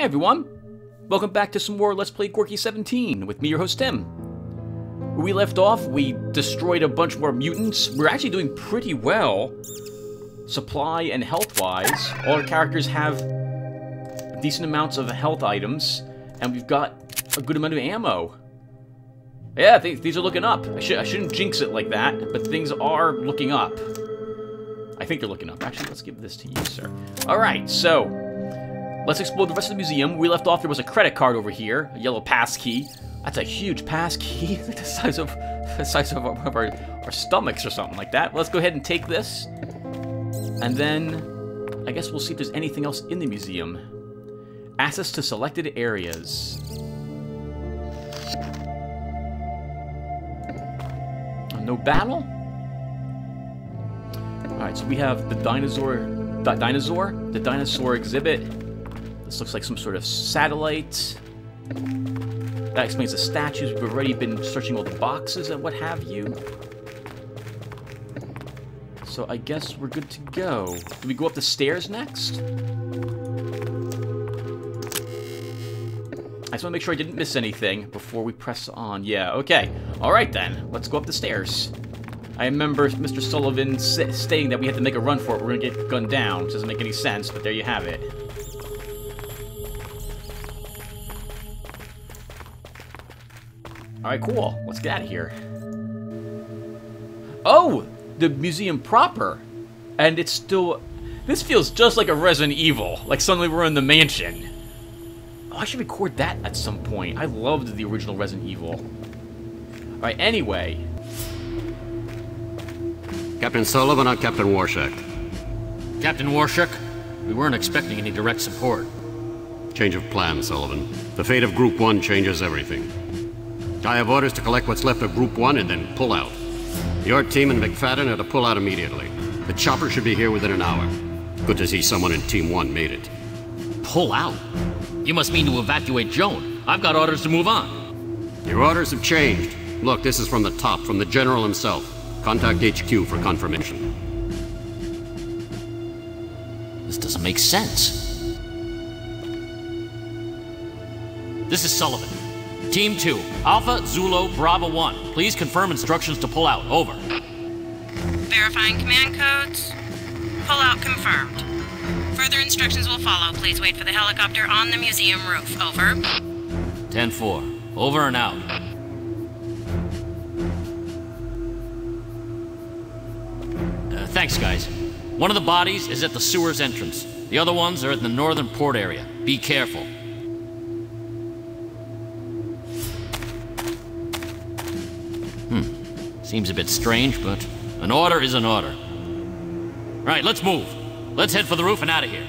Hey everyone! Welcome back to some more Let's Play Gorky 17 with me, your host Tim. We left off, we destroyed a bunch more mutants. We're actually doing pretty well, supply and health-wise. All our characters have decent amounts of health items, and we've got a good amount of ammo. Yeah, th these are looking up. I, sh I shouldn't jinx it like that, but things are looking up. I think they're looking up. Actually, let's give this to you, sir. Alright, so Let's explore the rest of the museum. We left off, there was a credit card over here, a yellow pass key. That's a huge pass key, the size of the size of, our, of our, our stomachs or something like that. Let's go ahead and take this. And then, I guess we'll see if there's anything else in the museum. Access to selected areas. No battle? Alright, so we have the dinosaur, the dinosaur, the dinosaur exhibit, this looks like some sort of satellite. That explains the statues. We've already been searching all the boxes and what have you. So I guess we're good to go. Do we go up the stairs next? I just want to make sure I didn't miss anything before we press on. Yeah, okay. Alright then, let's go up the stairs. I remember Mr. Sullivan stating that we had to make a run for it. We're going to get gunned down, which doesn't make any sense, but there you have it. Alright, cool. Let's get out of here. Oh! The museum proper! And it's still... This feels just like a Resident Evil. Like suddenly we're in the mansion. Oh, I should record that at some point. I loved the original Resident Evil. Alright, anyway. Captain Sullivan or Captain Warshak? Captain Warshak, we weren't expecting any direct support. Change of plan, Sullivan. The fate of Group 1 changes everything. I have orders to collect what's left of Group 1 and then pull out. Your team and McFadden are to pull out immediately. The chopper should be here within an hour. Good to see someone in Team 1 made it. Pull out? You must mean to evacuate Joan. I've got orders to move on. Your orders have changed. Look, this is from the top, from the General himself. Contact HQ for confirmation. This doesn't make sense. This is Sullivan. Team 2, Alpha Zulu Bravo 1. Please confirm instructions to pull out. Over. Verifying command codes. Pull out confirmed. Further instructions will follow. Please wait for the helicopter on the museum roof. Over. 10-4. Over and out. Uh, thanks, guys. One of the bodies is at the sewer's entrance. The other ones are at the northern port area. Be careful. Seems a bit strange, but an order is an order. Right, let's move. Let's head for the roof and out of here.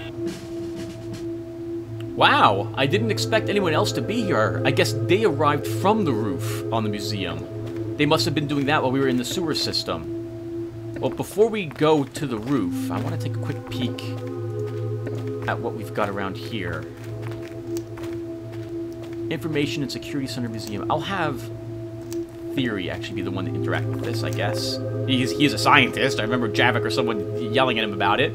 Wow, I didn't expect anyone else to be here. I guess they arrived from the roof on the museum. They must have been doing that while we were in the sewer system. Well, before we go to the roof, I want to take a quick peek at what we've got around here. Information and Security Center Museum. I'll have Thierry actually be the one to interact with this, I guess. He's, he's a scientist. I remember Javik or someone yelling at him about it.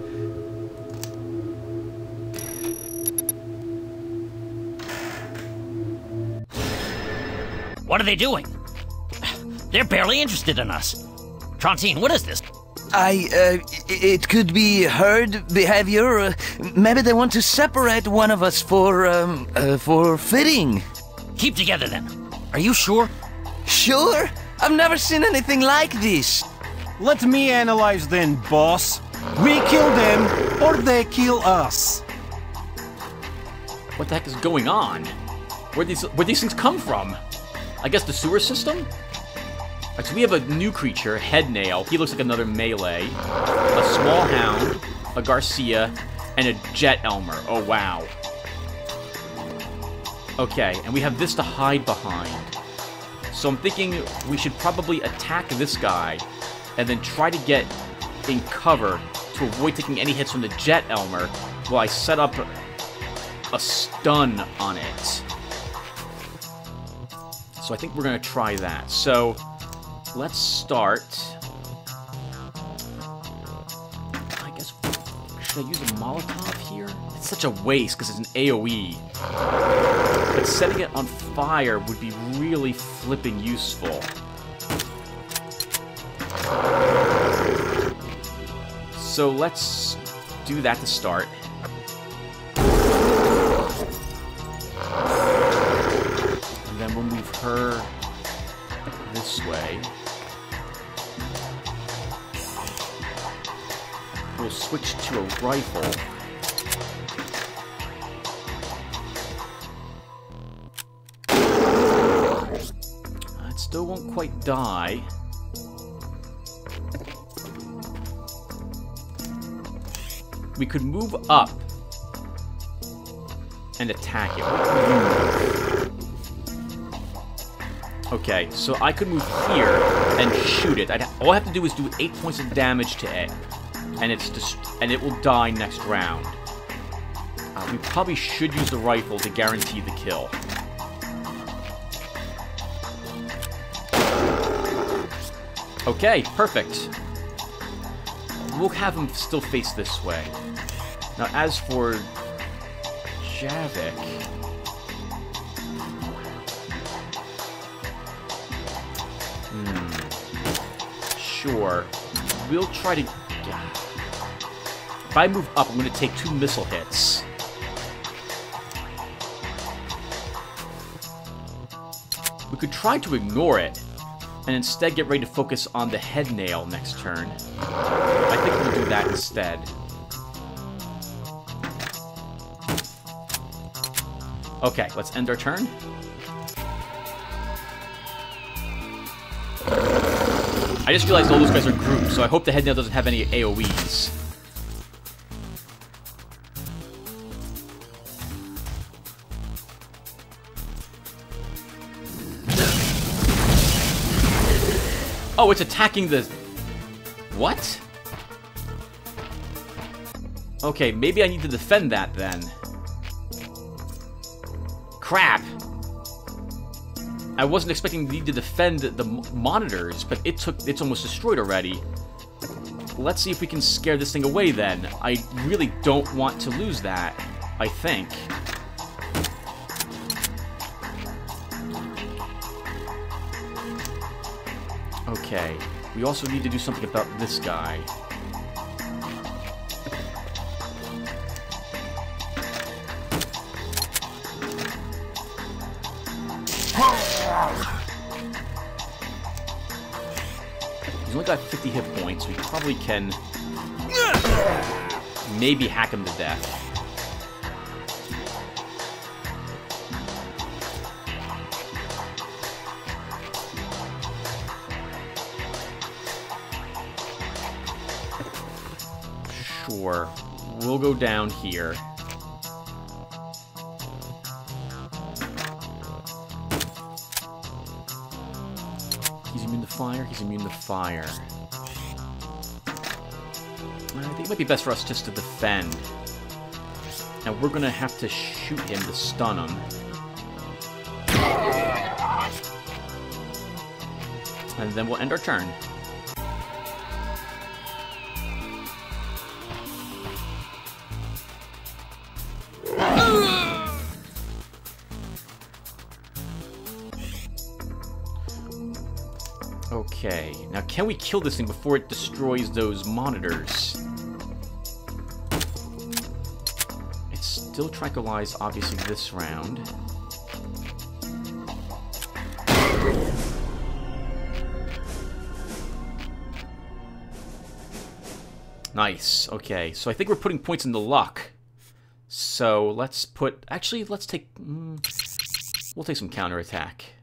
What are they doing? They're barely interested in us. Trantigne, what is this? I, uh, it could be herd behavior. Uh, maybe they want to separate one of us for, um, uh, for fitting. Keep together then. Are you sure? Sure? I've never seen anything like this. Let me analyze then, boss. We kill them, or they kill us. What the heck is going on? Where these where these things come from? I guess the sewer system? Alright, so we have a new creature, Head Nail. He looks like another melee. A small hound, a Garcia, and a Jet Elmer. Oh wow. Okay, and we have this to hide behind. So I'm thinking we should probably attack this guy and then try to get in cover to avoid taking any hits from the Jet Elmer while I set up a stun on it. So I think we're going to try that. So let's start. I guess, should I use a Molotov Such a waste because it's an AoE. But setting it on fire would be really flipping useful. So let's do that to start. And then we'll move her this way. We'll switch to a rifle. Still won't quite die. We could move up and attack it. Okay, so I could move here and shoot it. I'd, all I have to do is do eight points of damage to it, and it's and it will die next round. Uh, we probably should use the rifle to guarantee the kill. Okay, perfect. We'll have him still face this way. Now, as for Javik... Hmm. Sure. We'll try to... If I move up, I'm going to take two missile hits. We could try to ignore it, and instead get ready to focus on the head nail next turn. I think we'll do that instead. Okay, let's end our turn. I just realized all those guys are grouped, so I hope the head nail doesn't have any AoEs. Oh, it's attacking the... What? Okay, maybe I need to defend that then. Crap! I wasn't expecting to need to defend the monitors, but it took it's almost destroyed already. Let's see if we can scare this thing away then. I really don't want to lose that, I think. Okay, we also need to do something about this guy. He's only got 50 hit points. We probably can maybe hack him to death. We'll go down here. He's immune to fire. He's immune to fire. I think it might be best for us just to defend. Now we're gonna have to shoot him to stun him. And then we'll end our turn. Can we kill this thing before it destroys those monitors? It's still tranquilized, obviously, this round. Nice, okay, so I think we're putting points into luck. So let's put, actually, let's take, mm, we'll take some counterattack. And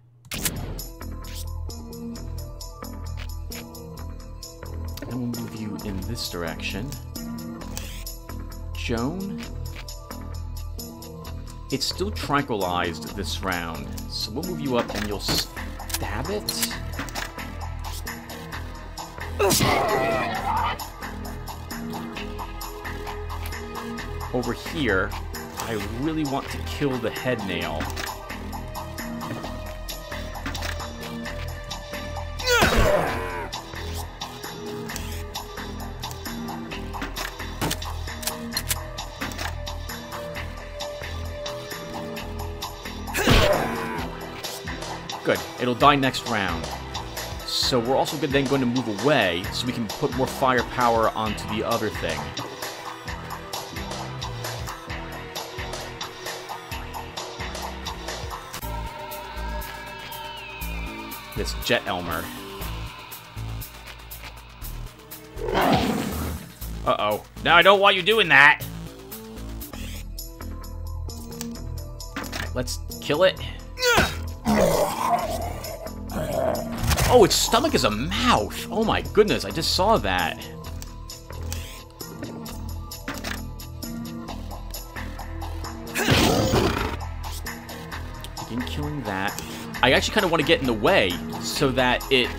in this direction. Joan? It's still tranquilized this round, so we'll move you up and you'll stab it? Over here, I really want to kill the head nail. It'll die next round. So we're also then going to move away so we can put more firepower onto the other thing. This Jet Elmer. Uh-oh. No, I don't want you doing that! Let's kill it. Oh, its stomach is a mouth. Oh my goodness, I just saw that. Begin killing that. I actually kind of want to get in the way so that it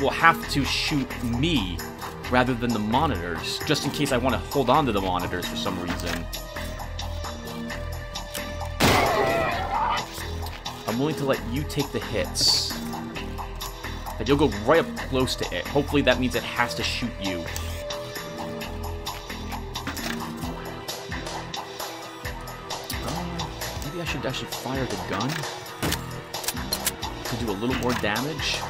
will have to shoot me rather than the monitors, just in case I want to hold on to the monitors for some reason. I'm willing to let you take the hits. You'll go right up close to it. Hopefully that means it has to shoot you. Uh, maybe I should actually fire the gun to do a little more damage.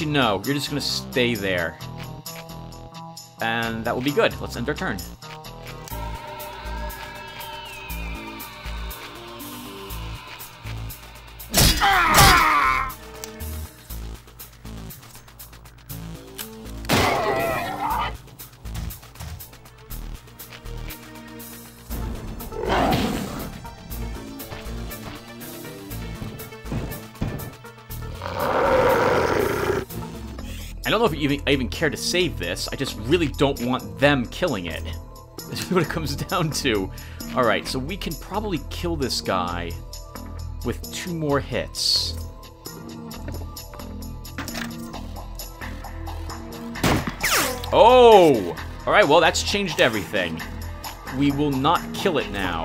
Actually, no. You're just gonna stay there. And that will be good. Let's end our turn. I don't know if even, I even care to save this. I just really don't want them killing it. That's what it comes down to. Alright, so we can probably kill this guy with two more hits. Oh! Alright, well, that's changed everything. We will not kill it now.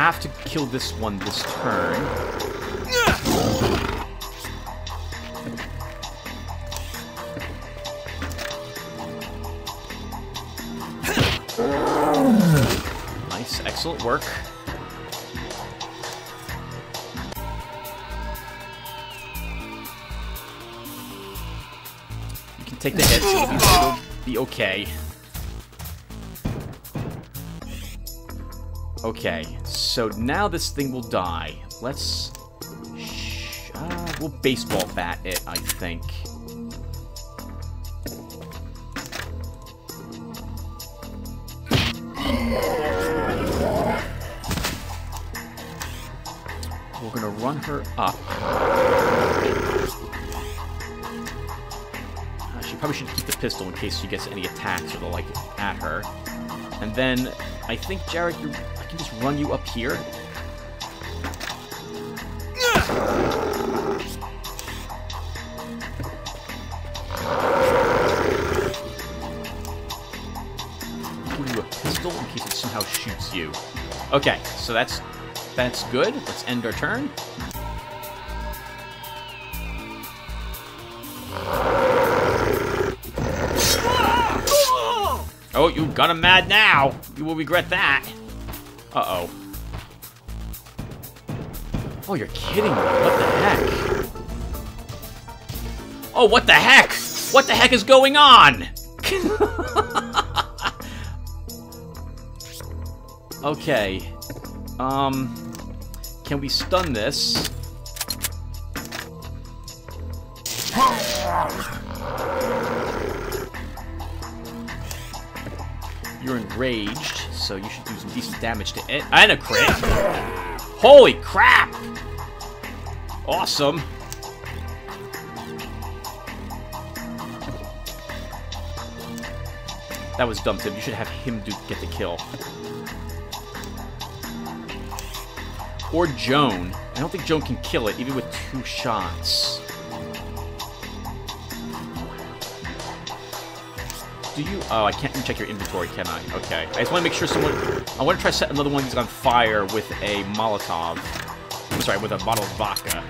Have to kill this one this turn. Nice, excellent work. You can take the hits, it'll be, okay. Okay, so now this thing will die. Let's... Uh, we'll baseball bat it, I think. We're gonna run her up. Uh, she probably should keep the pistol in case she gets any attacks or the like at her. And then I think, Jared, you I can just run you up here. Give you a pistol in case it somehow shoots you. Okay, so that's that's good. Let's end our turn. Oh, you got him mad now. You will regret that. Uh-oh. Oh, you're kidding me. What the heck? Oh, what the heck? What the heck is going on? okay. Um, can we stun this? You're enraged, so you should do some decent damage to it. And a crit! Holy crap! Awesome. That was dumb, Tim. You should have him do get the kill. Or Joan. I don't think Joan can kill it, even with two shots. Do you... Oh, I can't even check your inventory, can I? Okay. I just want to make sure someone... I want to try set another one these on fire with a Molotov. I'm sorry, with a bottle of vodka.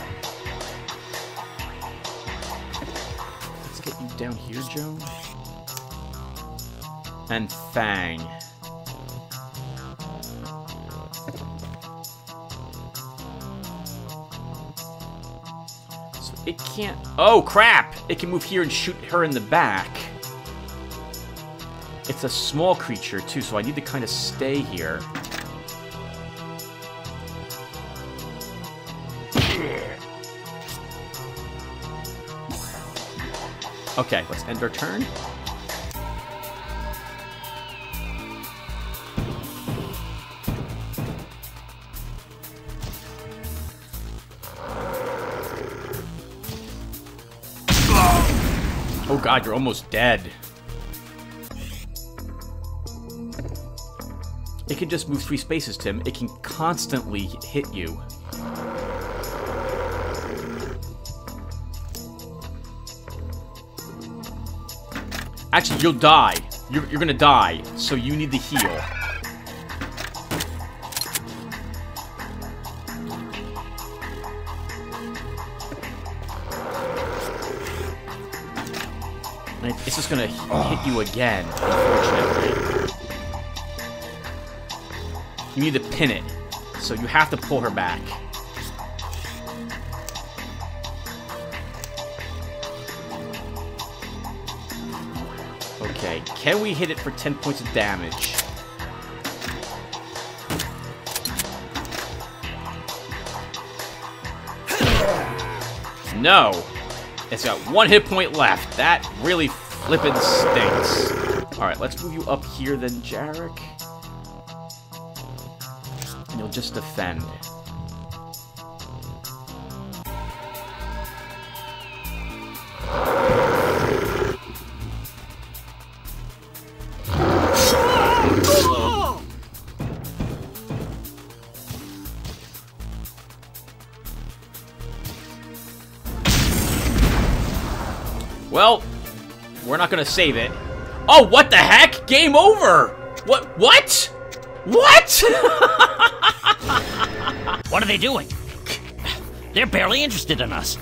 Let's get you down here, Joe. And Fang. So it can't... Oh, crap! It can move here and shoot her in the back. It's a small creature, too, so I need to kind of stay here. Okay, let's end our turn. Oh god, you're almost dead. Can just move three spaces, Tim. It can constantly hit you. Actually, you'll die. You're, you're gonna die, so you need to heal. And It's just gonna hit you again, unfortunately. You need to pin it, so you have to pull her back. Okay, can we hit it for 10 points of damage? No! It's got one hit point left. That really flippin' stinks. Alright, let's move you up here then, Jarek. Just defend. Well, we're not gonna save it. Oh, what the heck? Game over! What? What? What? What are they doing? They're barely interested in us.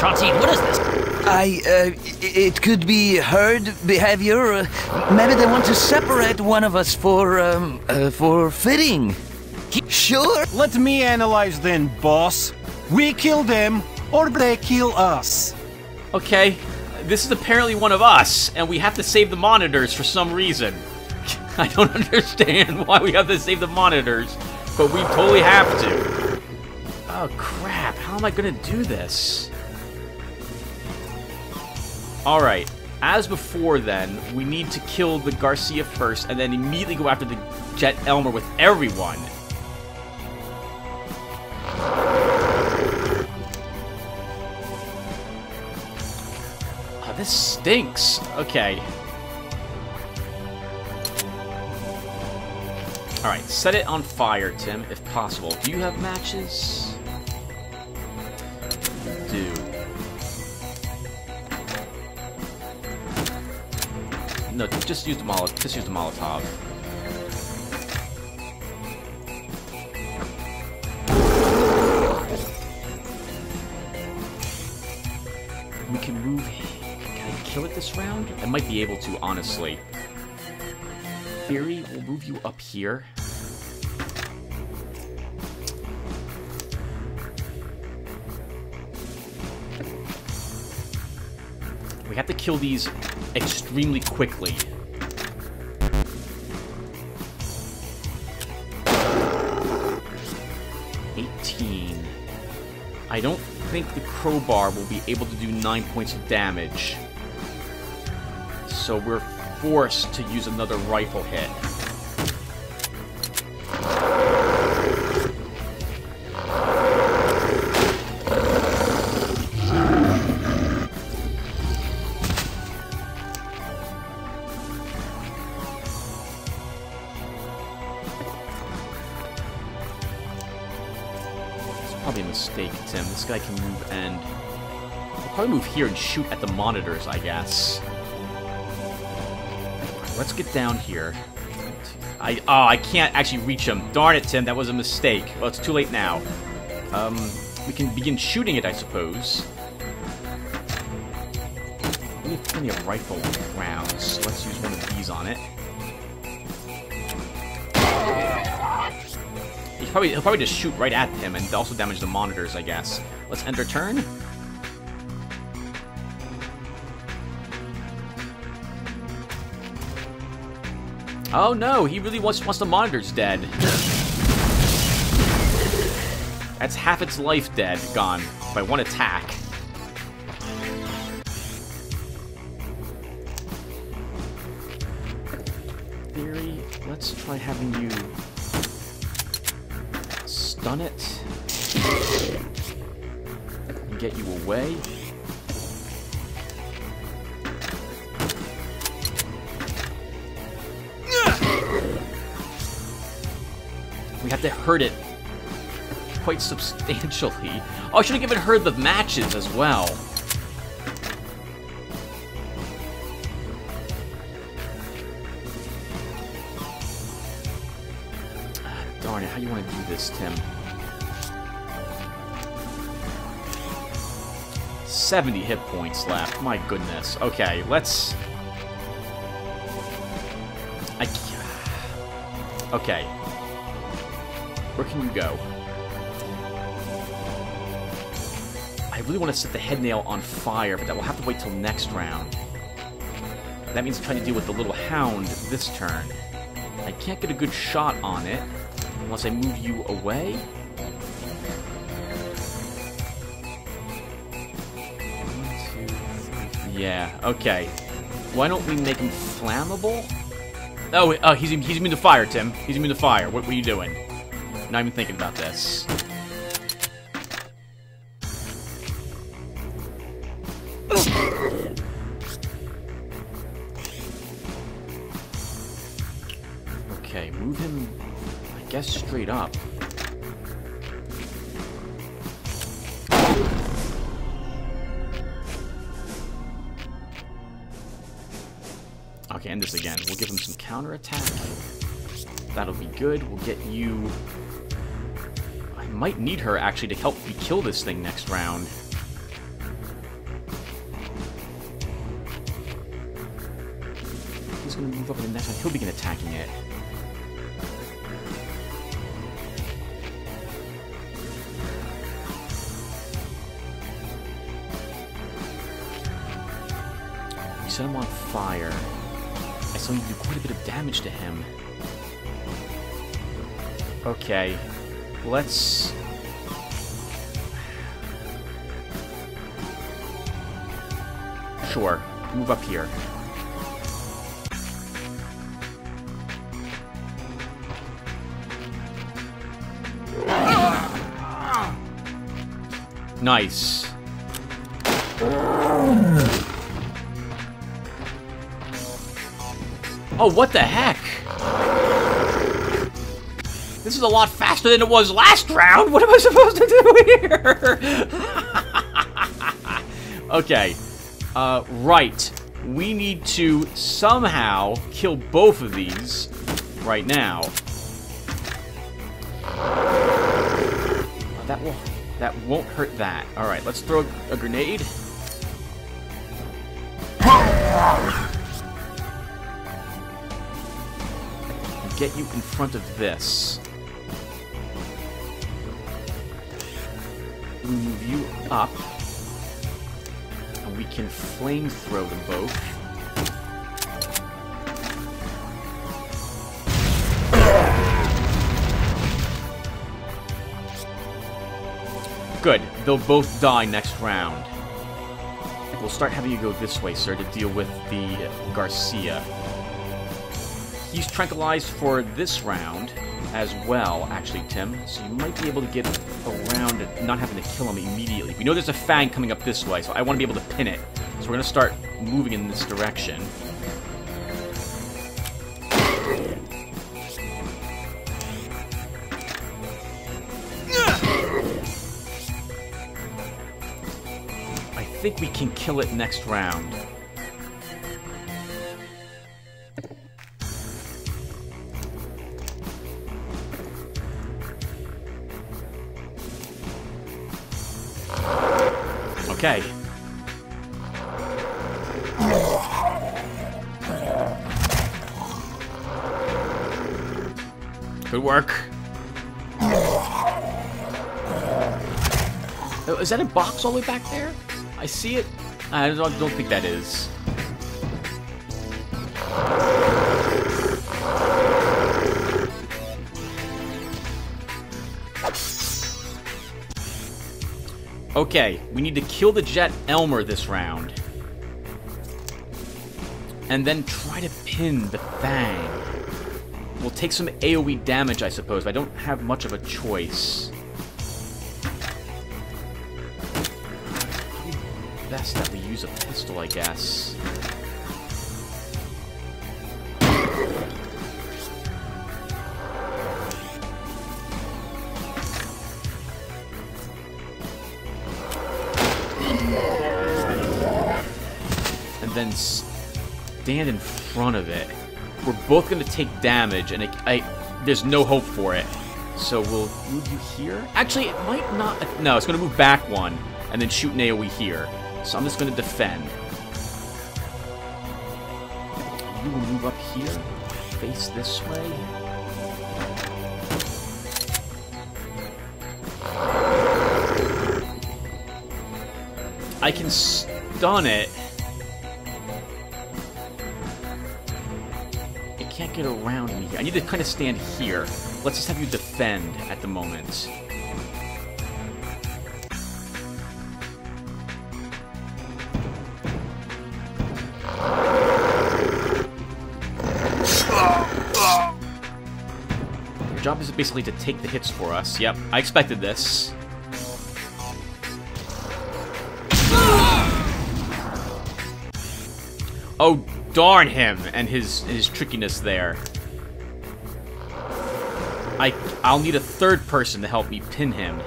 Trotsy, what is this? I, uh, it could be herd behavior. Uh, maybe they want to separate one of us for, um, uh, for fitting. Sure. Let me analyze then, boss. We kill them, or they kill us. okay, this is apparently one of us, and we have to save the monitors for some reason. I don't understand why we have to save the monitors, but we totally have to. Oh crap, how am I gonna do this? Alright, as before then, we need to kill the Garcia first, and then immediately go after the Jet Elmer with everyone. Oh, this stinks. Okay. Alright, set it on fire, Tim, if possible. Do you have matches? Do. No, just use the Molotov. Just use the Molotov. We can move. Can I kill it this round? I might be able to, honestly. Thierry, we'll move you up here. We have to kill these extremely quickly. Eighteen. I don't think the crowbar will be able to do nine points of damage. So we're forced to use another rifle hit. It's probably a mistake, Tim. This guy can move and... He'll probably move here and shoot at the monitors, I guess. Let's get down here. I oh, I can't actually reach him. Darn it, Tim, that was a mistake. Well, it's too late now. Um, we can begin shooting it, I suppose. We have plenty of rifle rounds. Let's use one of these on it. He's probably, he'll probably just shoot right at him and also damage the monitors, I guess. Let's end our turn. Oh no, he really wants, wants the monitors dead. That's half its life dead, gone, by one attack. Quite substantially. Oh, I should have given her the matches as well. Darn it, how do you want to do this, Tim? 70 hit points left. My goodness. Okay, let's... I... Okay. Where can you go? I really want to set the head nail on fire, but that will have to wait till next round. That means trying to deal with the little hound this turn. I can't get a good shot on it unless I move you away. Yeah, okay. Why don't we make him flammable? Oh, uh, he's, he's immune to fire, Tim. He's immune to fire. What, what are you doing? Not even thinking about this. Good. We'll get you... I might need her, actually, to help me kill this thing next round. He's gonna move up in the next round. He'll begin attacking it. Set him on fire. I still need to do quite a bit of damage to him. Okay, let's... Sure, move up here. Nice. Oh, what the heck? This is a lot faster than it was last round. What am I supposed to do here? okay. Uh, right. We need to somehow kill both of these right now. That will that won't hurt that. All right, let's throw a grenade. Get you in front of this. Up. And we can flamethrow them both. Good. They'll both die next round. We'll start having you go this way, sir, to deal with the Garcia. He's tranquilized for this round as well, actually, Tim. So you might be able to get around and not having to kill him immediately. We know there's a Fang coming up this way, so I want to be able to pin it. So we're going to start moving in this direction. I think we can kill it next round. Uh, is that a box all the way back there? I see it. I don't, don't think that is. Okay, we need to kill the Jet Elmer this round. And then try to pin the Fang. We'll take some AoE damage, I suppose, I don't have much of a choice. We use a pistol, I guess. And then stand in front of it. We're both going to take damage, and I, there's no hope for it. So we'll move you here. Actually, it might not. No, it's going to move back one, and then shoot an AoE here. So I'm just going to defend. You will move up here, face this way. I can stun it. It can't get around me here. I need to kind of stand here. Let's just have you defend at the moment. Basically to take the hits for us. Yep, I expected this. Oh, darn him and his his trickiness there. I I'll need a third person to help me pin him.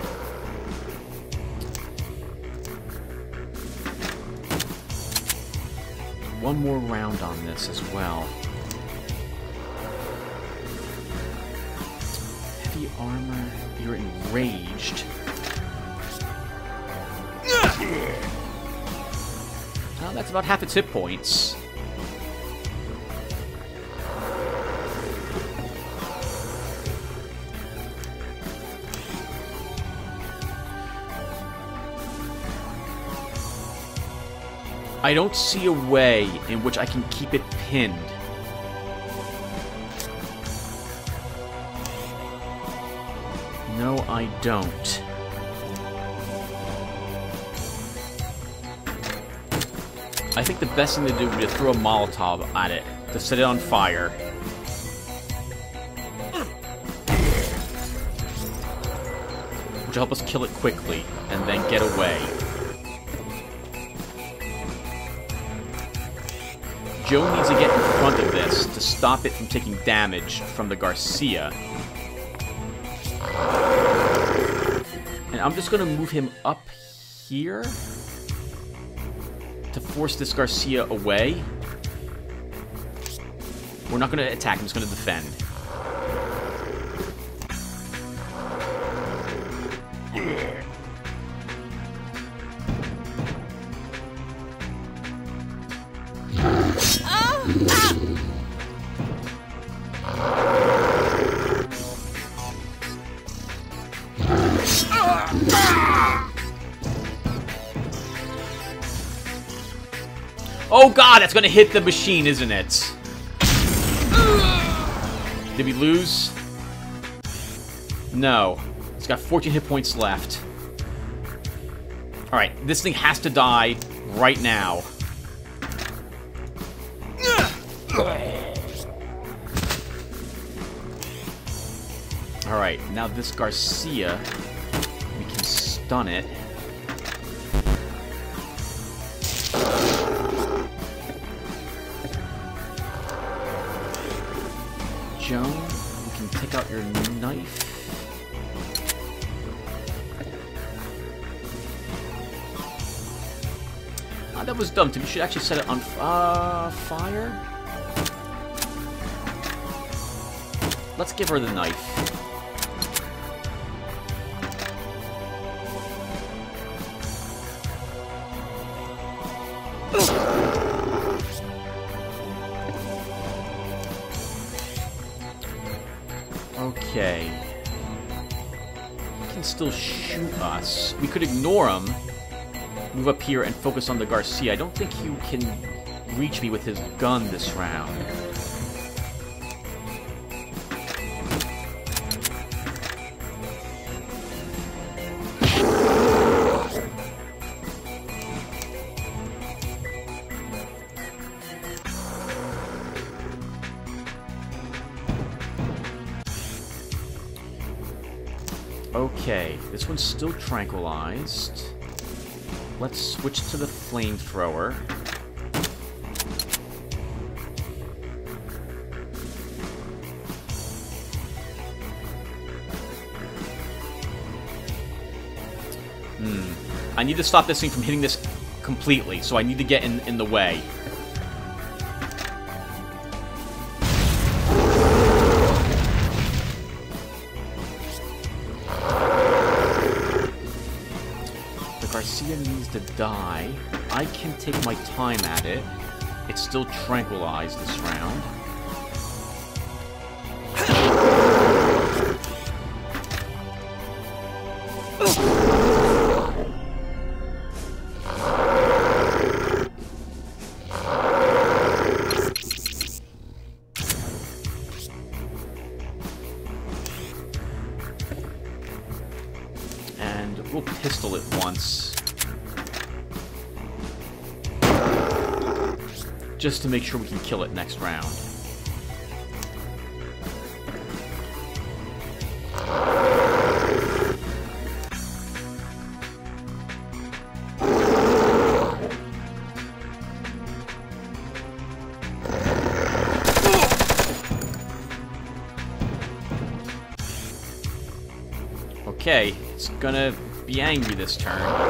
One more round on this as well. Armor, you're enraged. Well, that's about half its hit points. I don't see a way in which I can keep it pinned. No, I don't. I think the best thing to do would be to throw a Molotov at it, to set it on fire. Which will help us kill it quickly, and then get away. Joe needs to get in front of this to stop it from taking damage from the Garcia. And I'm just gonna move him up here to force this Garcia away. We're not gonna attack, I'm just gonna defend. That's gonna hit the machine, isn't it? Did we lose? No. It's got 14 hit points left. Alright, this thing has to die right now. Alright, now this Garcia, we can stun it. Your knife. Ah, that was dumb. You should actually set it on uh, fire. Let's give her the knife. Could ignore him, move up here, and focus on the Garcia. I don't think he can reach me with his gun this round. Still tranquilized. Let's switch to the flamethrower. Hmm. I need to stop this thing from hitting this completely, so I need to get in, in the way. Garcia needs to die. I can take my time at it. It's still tranquilized this round. Make sure we can kill it next round. Okay, it's gonna be angry this turn.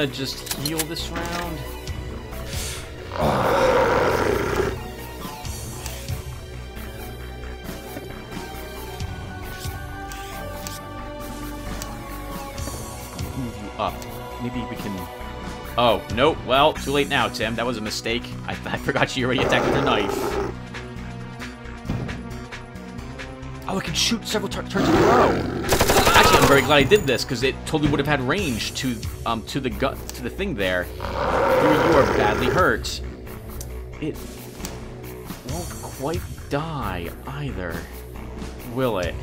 Gonna just heal this round. move you up. Maybe we can... Oh, nope. Well, too late now, Tim. That was a mistake. I, I forgot you already attacked with a knife. Shoot several turns in a row. Actually, I'm very glad I did this because it totally would have had range to um to the gut to the thing there. You, you are badly hurt. It won't quite die either, will it?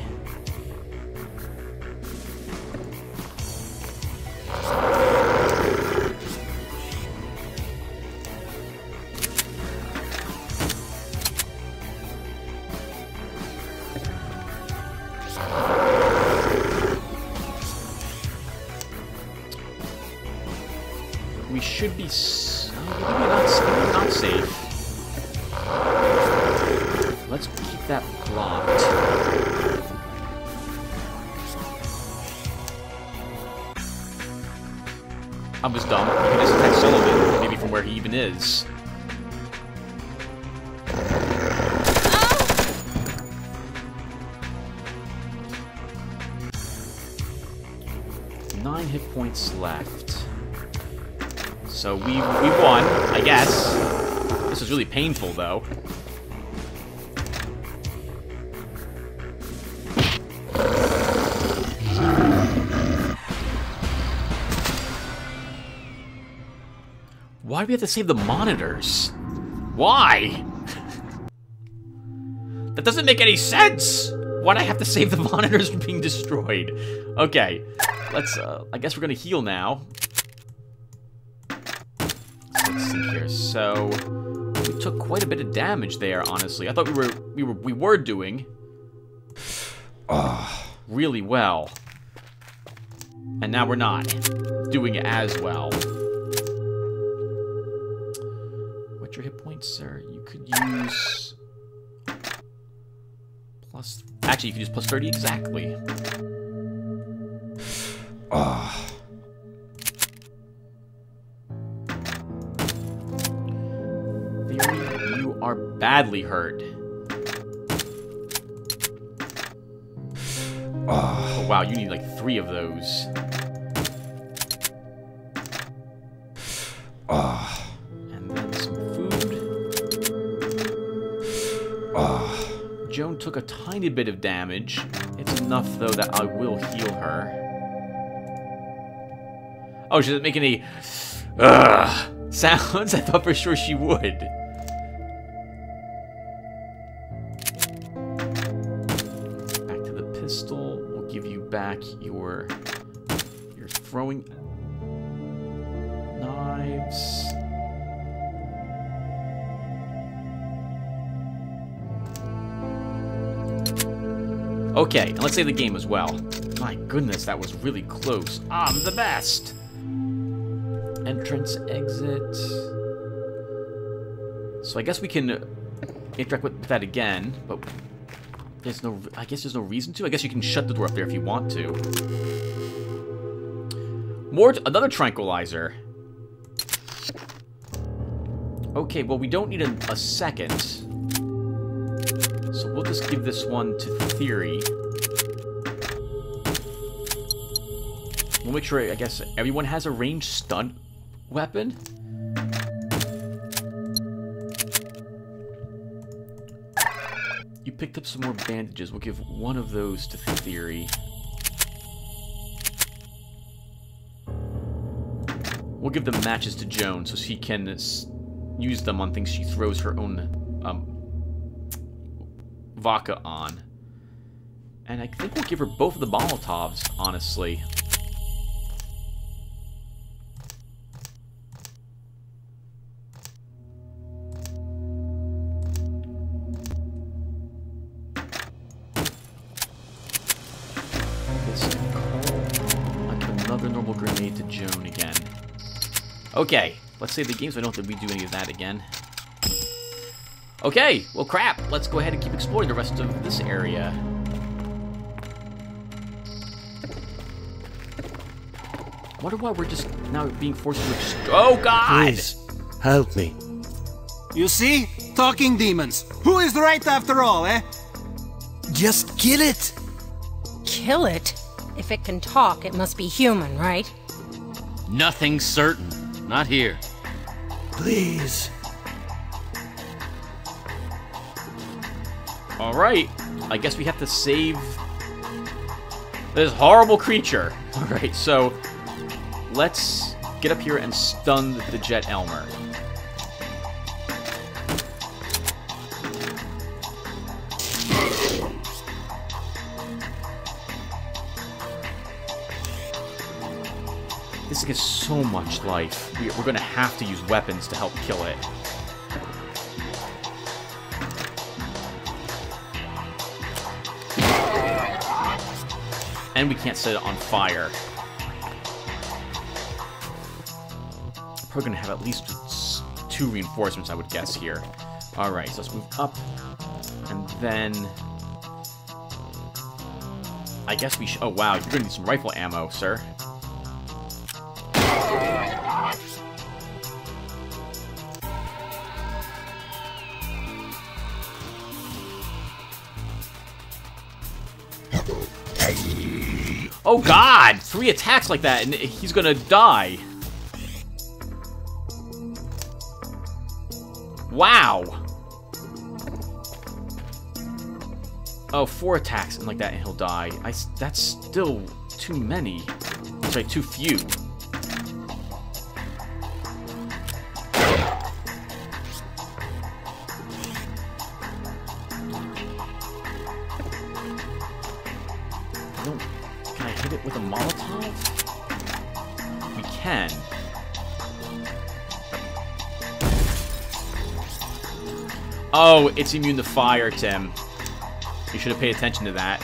Is really painful though. Why do we have to save the monitors? Why? that doesn't make any sense! Why'd I have to save the monitors from being destroyed? Okay, let's, uh, I guess we're gonna heal now. Let's see here. So took quite a bit of damage there. Honestly, I thought we were we were we were doing really well, and now we're not doing it as well. What's your hit points, sir? You could use. Plus, actually, you can use plus 30 exactly. Ah. Badly hurt. Oh, wow, you need like three of those. Oh. And then some food. Oh. Joan took a tiny bit of damage. It's enough, though, that I will heal her. Oh, she doesn't make any Ugh, sounds? I thought for sure she would. Okay, and let's save the game as well. My goodness, that was really close. I'm the best! Entrance, exit... So I guess we can interact with that again, but there's no... I guess there's no reason to. I guess you can shut the door up there if you want to. More... Another tranquilizer. Okay, well, we don't need a, a second. Just give this one to Thierry. We'll make sure, I guess, everyone has a ranged stun weapon. You picked up some more bandages. We'll give one of those to Thierry. We'll give the matches to Joan so she can use them on things she throws her own um, vodka on. And I think we'll give her both of the Molotovs, honestly. Okay, let's save the game so I don't have to redo any of that again. Okay, well crap, let's go ahead and keep exploring the rest of this area. wonder why we're just now being forced to ex- Oh god! Please, help me. You see? Talking demons. Who is the right after all, eh? Just kill it. Kill it? If it can talk, it must be human, right? Nothing certain. Not here. Please. Alright, I guess we have to save this horrible creature. Alright, so let's get up here and stun the Jet Elmer. This thing has so much life. We- We're gonna have to use weapons to help kill it. And we can't set it on fire. We're gonna have at least two reinforcements, I would guess, here. Alright, so let's move up. And then... I guess we should... Oh, wow, you're gonna need some rifle ammo, sir. Oh god! Three attacks like that and he's gonna die. Wow! Oh, four attacks and like that and he'll die. I that's still too many. Sorry, too few. It's immune to fire, Tim. You should have paid attention to that.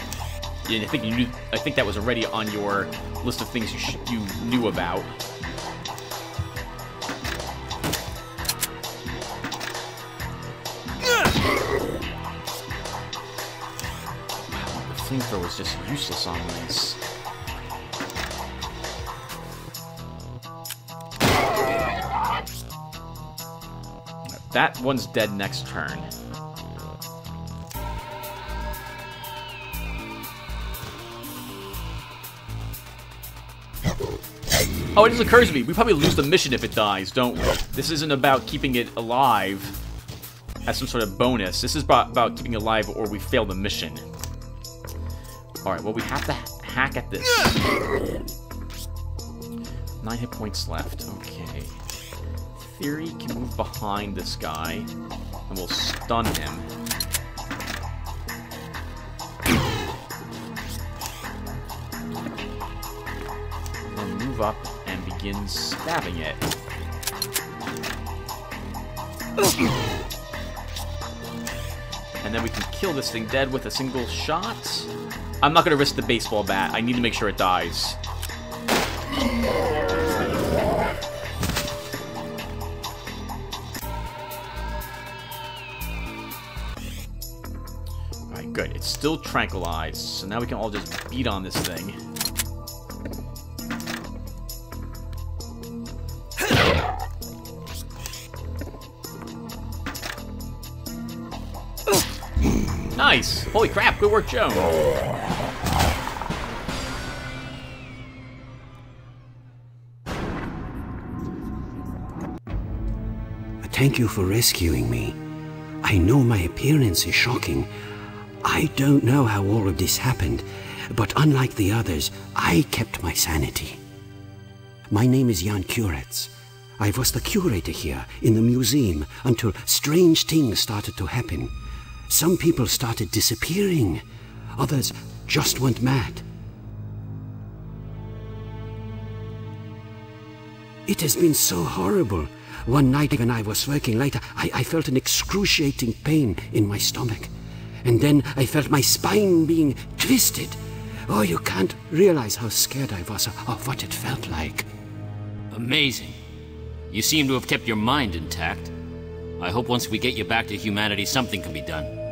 I think you knew. I think that was already on your list of things you you knew about. The flamethrower is just useless on these. That one's dead next turn. Oh, it just occurs to me, we probably lose the mission if it dies, don't we? This isn't about keeping it alive as some sort of bonus. This is about, keeping it alive or we fail the mission. Alright, well we have to hack at this. Nine hit points left, okay. Thierry can move behind this guy, and we'll stun him. And move up and stabbing it. And then we can kill this thing dead with a single shot. I'm not going to risk the baseball bat. I need to make sure it dies. Alright, good. It's still tranquilized, so now we can all just beat on this thing. Holy crap, good work, Joan! Thank you for rescuing me. I know my appearance is shocking. I don't know how all of this happened, but unlike the others, I kept my sanity. My name is Jan Kuretz. I was the curator here in the museum until strange things started to happen. Some people started disappearing, others just went mad. It has been so horrible. One night when I was working late, I, I felt an excruciating pain in my stomach. And then I felt my spine being twisted. Oh, you can't realize how scared I was of what it felt like. Amazing. You seem to have kept your mind intact. I hope once we get you back to humanity, something can be done.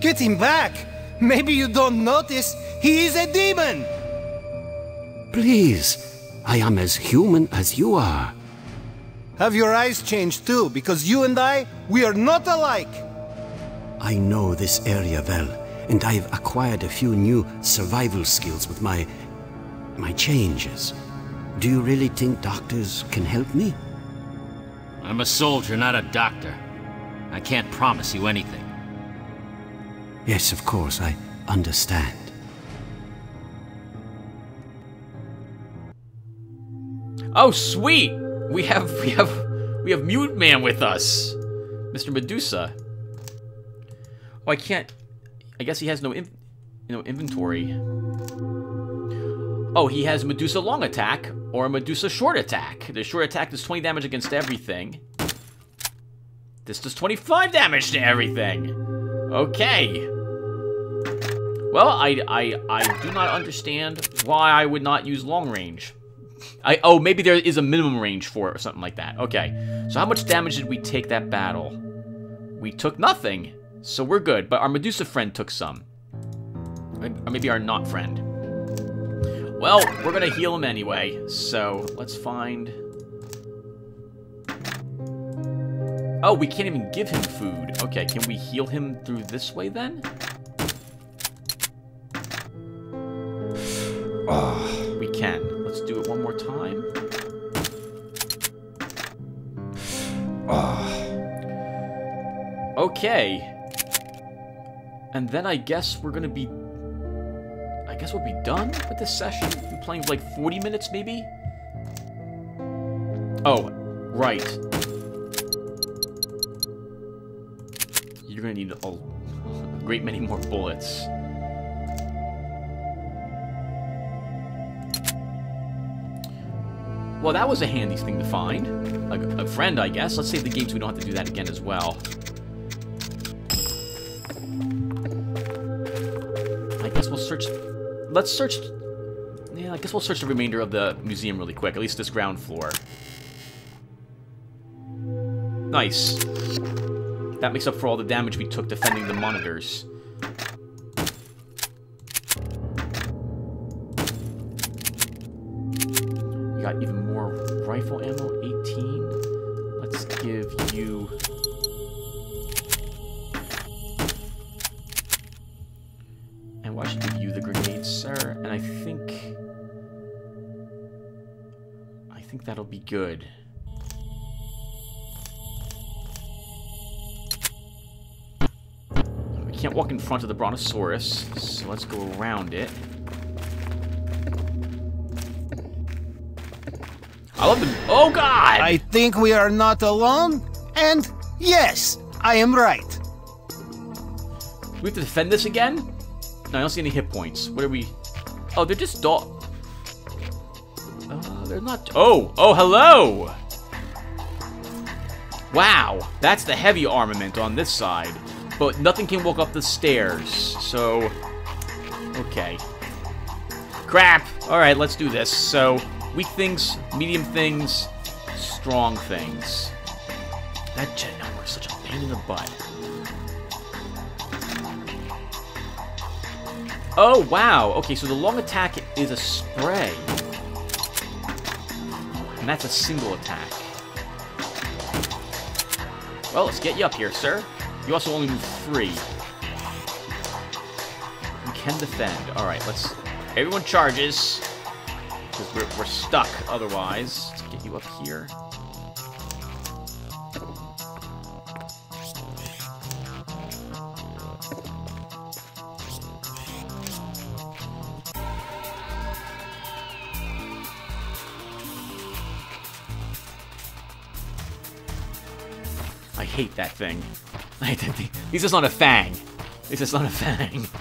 Get him back! Maybe you don't notice, he is a demon! Please, I am as human as you are. Have your eyes changed too, because you and I, we are not alike! I know this area well, and I've acquired a few new survival skills with my. my changes. Do you really think doctors can help me? I'm a soldier, not a doctor. I can't promise you anything. Yes, of course, I understand. Oh, sweet! We have we have we have Mute Man with us, Mr. Medusa. Oh, I can't. I guess he has no, in, know, inventory. Oh, he has Medusa long attack or Medusa short attack. The short attack does 20 damage against everything. This does 25 damage to everything. Okay. Well, I, I, I do not understand why I would not use long range. I Oh, maybe there is a minimum range for it or something like that. Okay. So how much damage did we take that battle? We took nothing. So we're good. But our Medusa friend took some. Or maybe our not friend. Well, we're going to heal him anyway. So let's find... Oh, we can't even give him food. Okay, can we heal him through this way then? Oh, we can. Let's do it one more time. Oh. Okay. And then I guess we're gonna be... I guess we'll be done with this session? We're playing for like 40 minutes, maybe? Oh, right. You're gonna need a, a great many more bullets. Well, that was a handy thing to find. A, a friend, I guess. Let's save the game so we don't have to do that again as well. I guess we'll search... Let's search... Yeah, I guess we'll search the remainder of the museum really quick. At least this ground floor. Nice. That makes up for all the damage we took defending the monitors. Got even more rifle ammo. 18. Let's give you... And why should give you the grenades, sir? And I think... I think that'll be good. We can't walk in front of the Brontosaurus, so let's go around it. I love. Oh, God! I think we are not alone, and yes, I am right. Do we have to defend this again? No, I don't see any hit points. What are we... Oh, they're just dog... Uh, they're not... Oh! Oh, hello! Wow, that's the heavy armament on this side. But nothing can walk up the stairs, so... Okay. Crap! Alright, let's do this. So, weak things, medium things, strong things. That jet number is such a pain in the butt. Oh, wow. Okay, so the long attack is a spray. And that's a single attack. Well, let's get you up here, sir. You also only move three. You can defend. Alright, let's... Everyone charges. Because we're, we're stuck otherwise. Let's get you up here. I hate that thing. I hate that thing. He's just not a fang. He's just not a fang.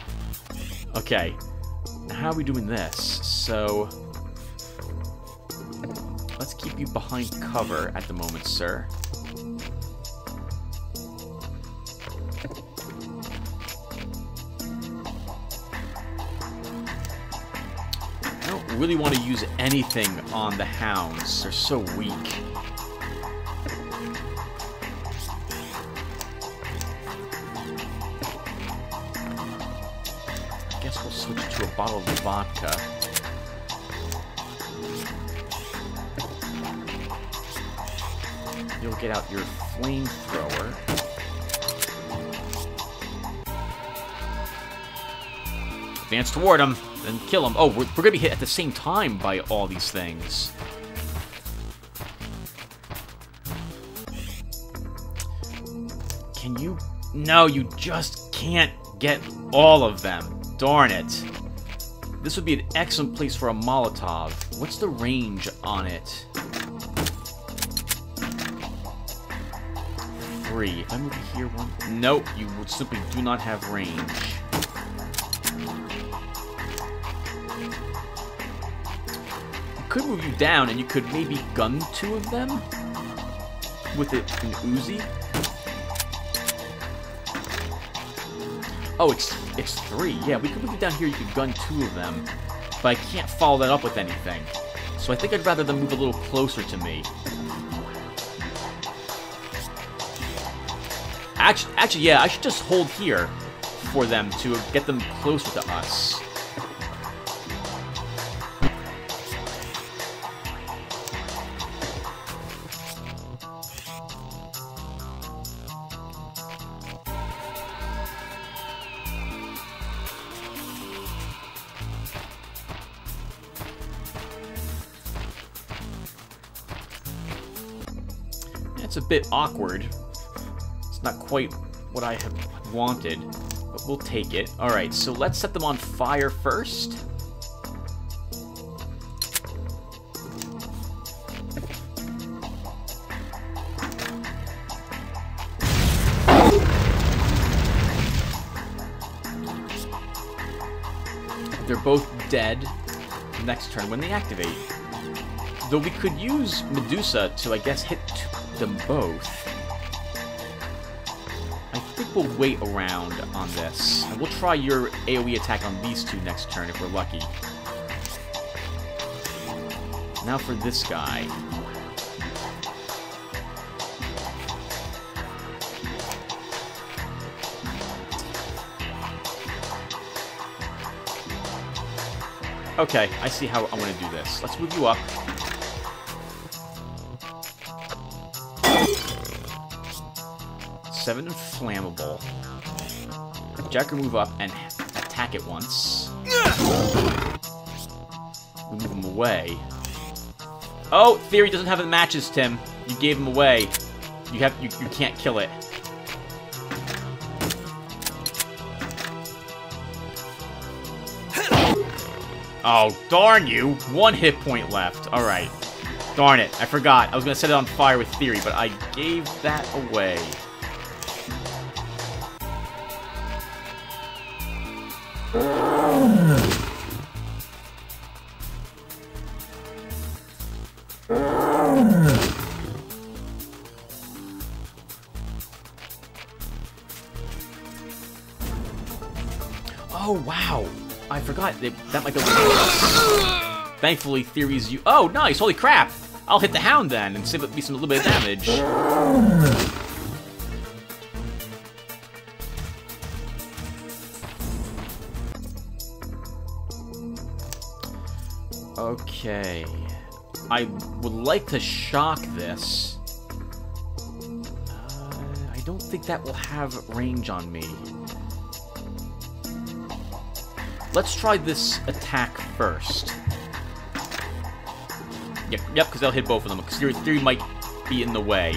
Okay. How are we doing this? So... Keep you behind cover at the moment, sir. I don't really want to use anything on the hounds. They're so weak. I guess we'll switch to a bottle of vodka. Get out your flamethrower. Advance toward him, then kill him. Oh, we're, we're gonna be hit at the same time by all these things. Can you... No, you just can't get all of them. Darn it. This would be an excellent place for a Molotov. What's the range on it? Three. If I move here one... Nope, you simply do not have range. I could move you down and you could maybe gun two of them? With it, an Uzi? Oh, it's it's three. Yeah, we could move you down here. You could gun two of them, but I can't follow that up with anything. So I think I'd rather them move a little closer to me. Actually, actually, yeah, I should just hold here for them to get them closer to us. It's a bit awkward. Not quite what I have wanted, but we'll take it. Alright, so let's set them on fire first. They're both dead next turn when they activate. Though we could use Medusa to, I guess, hit them both. We'll wait around on this. And we'll try your AoE attack on these two next turn if we're lucky. Now for this guy. Okay, I see how I want to do this. Let's move you up. Seven inflammable. Jacker move up and attack it once. We move him away. Oh, Thierry doesn't have the matches, Tim. You gave him away. You have you, you can't kill it. Oh, darn you. One hit point left. Alright. Darn it. I forgot. I was going to set it on fire with Thierry, but I gave that away. Oh, wow. I forgot. That, that might go... Thankfully, theories you... Oh, nice. Holy crap. I'll hit the Hound then and save me some a little bit of damage. Okay. I would like to shock this. Uh, I don't think that will have range on me. Let's try this attack first. Yep, yep, because they'll hit both of them. Because your theory might be in the way.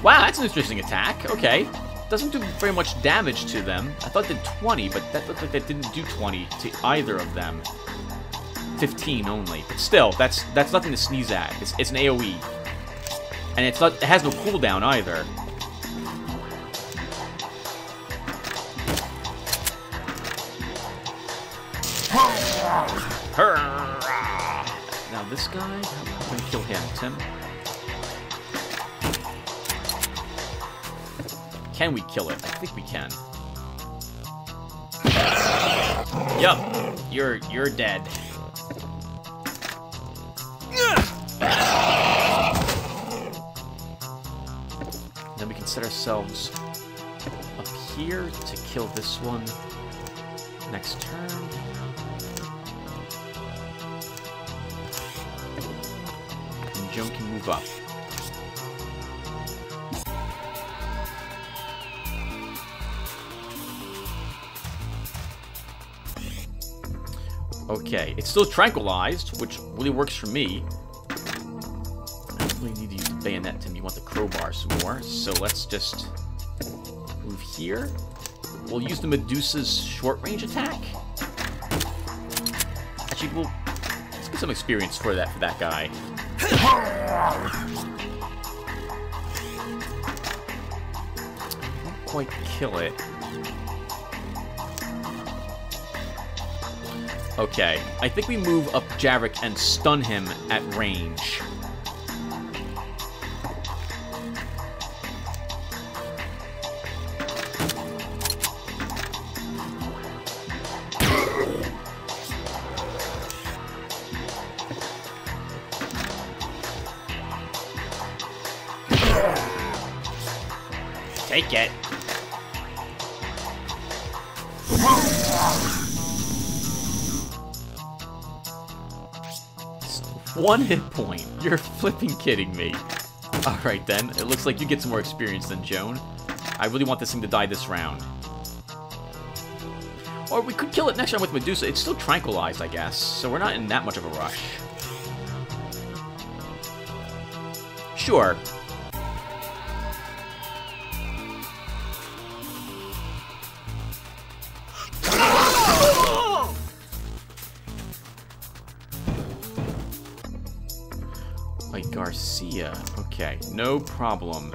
Wow, that's an interesting attack. Okay. Doesn't do very much damage to them. I thought it did 20, but that looked like that didn't do 20 to either of them. 15 only. But still, that's that's nothing to sneeze at. It's, it's an AoE. And it's not it has no cooldown either. Now this guy, I'm gonna kill him, Tim. Can we kill it? I think we can. Yup, you're you're dead. Then we can set ourselves up here to kill this one next turn. And Joan can move up. Okay, it's still tranquilized, which really works for me. I don't really need to use the bayonet, Tim. You want the crowbar some more. So let's just move here. We'll use the Medusa's short-range attack. Actually, we'll let's get some experience for that for that guy. Won't quite kill it. Okay, I think we move up Javik and stun him at range. One hit point. You're flipping kidding me. Alright then, it looks like you get some more experience than Joan. I really want this thing to die this round. Or we could kill it next round with Medusa. It's still tranquilized, I guess, so we're not in that much of a rush. Sure. No problem.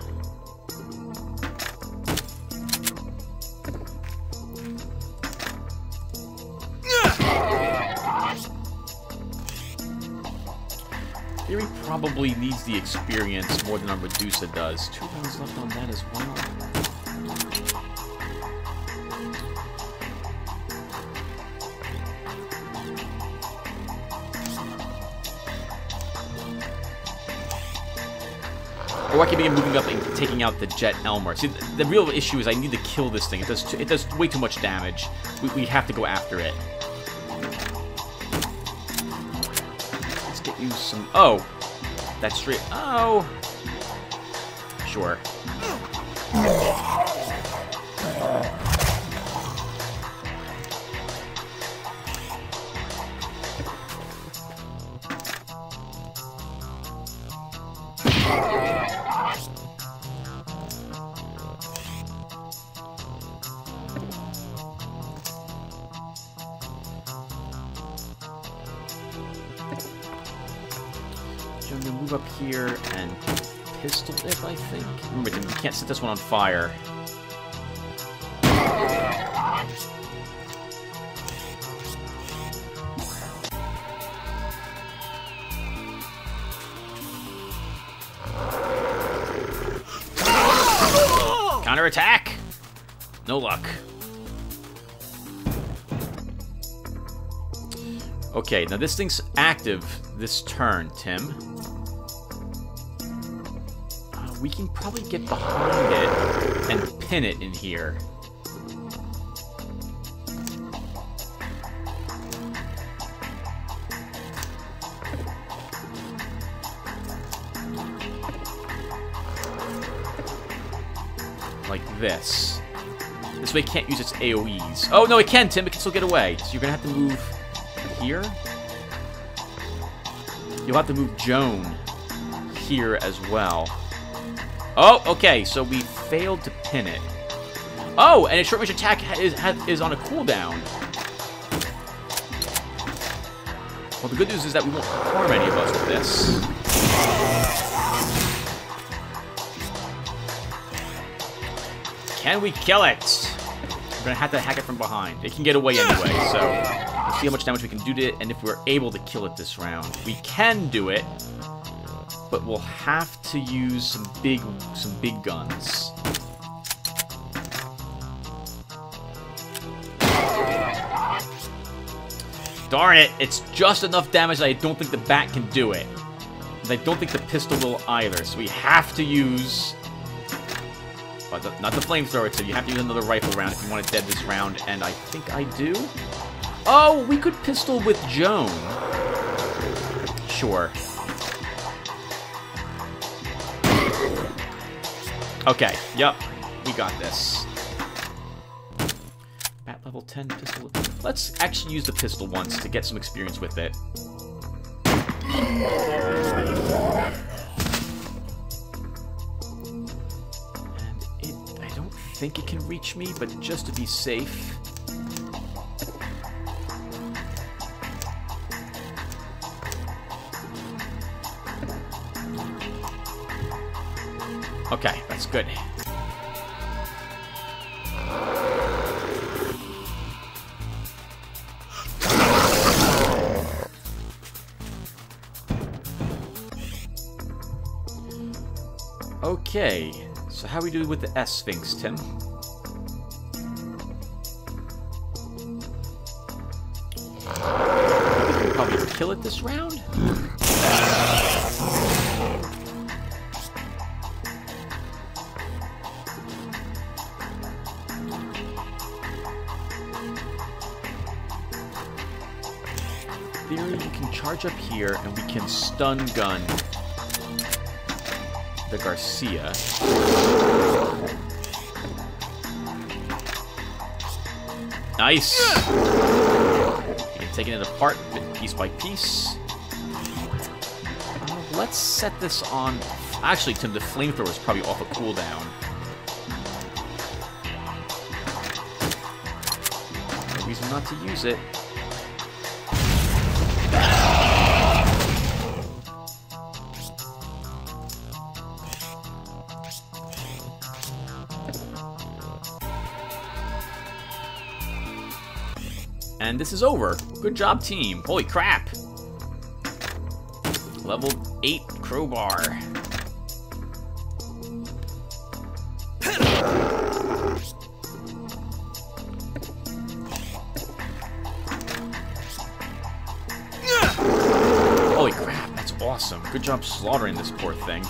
Thierry probably needs the experience more than our Medusa does. Two rounds left on that as well. Or I can begin moving up and taking out the Jet Elmer. See, the, the real issue is I need to kill this thing. It does it does way too much damage. We, we have to go after it. Let's get you some... Oh! That's straight... Oh! sure. This one on fire. Counterattack! No luck. Okay, now this thing's active this turn, Tim. Can probably get behind it and pin it in here. Like this. This way it can't use its AoEs. Oh, no, it can, Tim. It can still get away. So you're going to have to move here. You'll have to move Joan here as well. Oh, okay, so we failed to pin it. Oh, and its short-range attack is, is on a cooldown. Well, the good news is that we won't harm any of us with this. Can we kill it? We're gonna have to hack it from behind. It can get away anyway, so let's see how much damage we can do to it, and if we're able to kill it this round. We can do it, but we'll have to use some big, some big guns. Darn it, it's just enough damage that I don't think the bat can do it. And I don't think the pistol will either, so we have to use... But the, not the flamethrower, so you have to use another rifle round if you want to dead this round, and I think I do. Oh, we could pistol with Joan. Sure. Okay, yep, we got this. Bat level 10 pistol. Let's actually use the pistol once to get some experience with it. And it, I don't think it can reach me, but just to be safe. Okay, good. Okay, so how we do with the S Sphinx, Tim? Probably kill it this round? Charge up here and we can stun gun the Garcia. Nice! Okay, taking it apart piece by piece. Uh, let's set this on... Actually, Tim, the flamethrower is probably off a cooldown. Reason not to use it. This is over. Good job, team. Holy crap. Level 8 crowbar. Holy crap, that's awesome. Good job slaughtering this poor thing.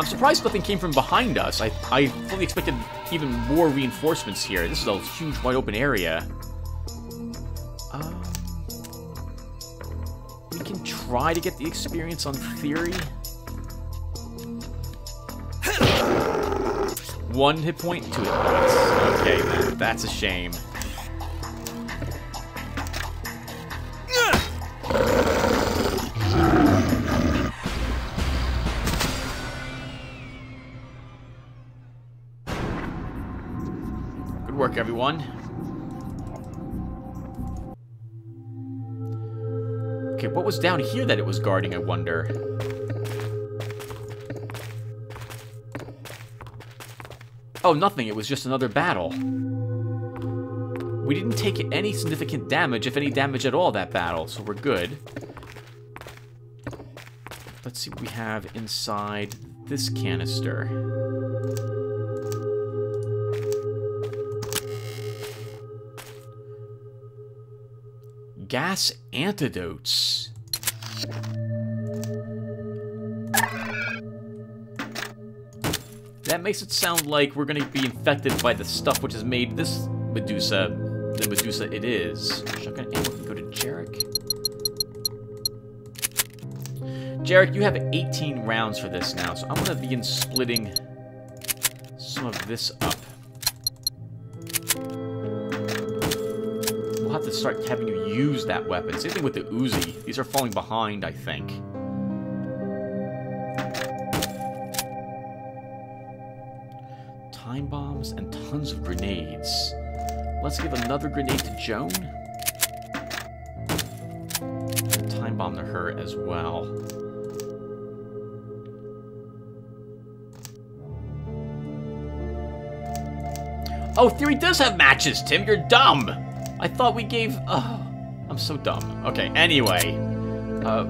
I'm surprised nothing came from behind us. I, I fully expected even more reinforcements here. This is a huge wide open area. Um, we can try to get the experience on Thierry. One hit point, two hit points. Okay, then. That's a shame. Work, everyone. Okay, what was down here that it was guarding, I wonder? Oh, nothing. It was just another battle. We didn't take any significant damage, if any damage at all, that battle, so we're good. Let's see what we have inside this canister. Gas antidotes. That makes it sound like we're gonna be infected by the stuff which has made this Medusa the Medusa it is. Shotgun ammo can go to Jarek. Jarek, you have 18 rounds for this now, so I'm gonna begin splitting some of this up. Start having you use that weapon. Same thing with the Uzi. These are falling behind, I think. Time bombs and tons of grenades. Let's give another grenade to Joan. And time bomb to her as well. Oh, Thierry does have matches, Tim. You're dumb. I thought we gave... Oh, I'm so dumb. Okay, anyway. Uh,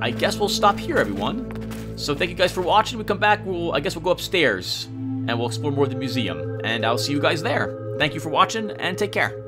I guess we'll stop here, everyone. So thank you guys for watching. We come back, we'll I guess we'll go upstairs. And we'll explore more of the museum. And I'll see you guys there. Thank you for watching, and take care.